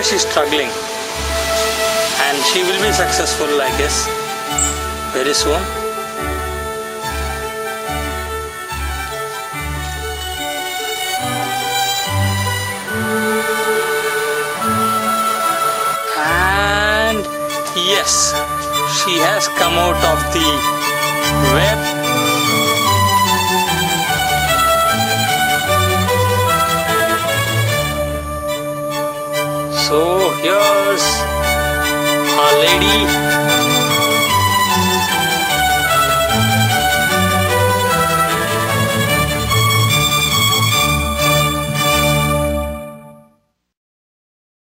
the she's struggling. And she will be successful, I guess, very soon. And yes, she has come out of the web So here's our lady